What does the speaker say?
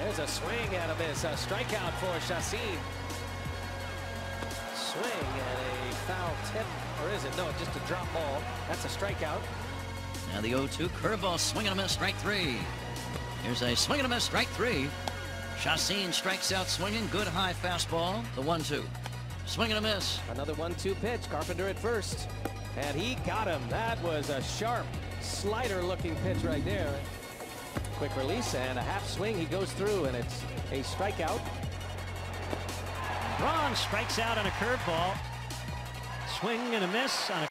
There's a swing and a miss. A strikeout for Chacin. Swing and a foul tip. Or is it? No, just a drop ball. That's a strikeout. Now the 0-2 curveball swing and a miss, strike three. Here's a swing and a miss, strike three. Chacin strikes out swinging. Good high fastball. The 1-2. Swing and a miss. Another one-two pitch. Carpenter at first. And he got him. That was a sharp slider-looking pitch right there. Quick release and a half swing. He goes through, and it's a strikeout. Braun strikes out on a curveball. Swing and a miss on a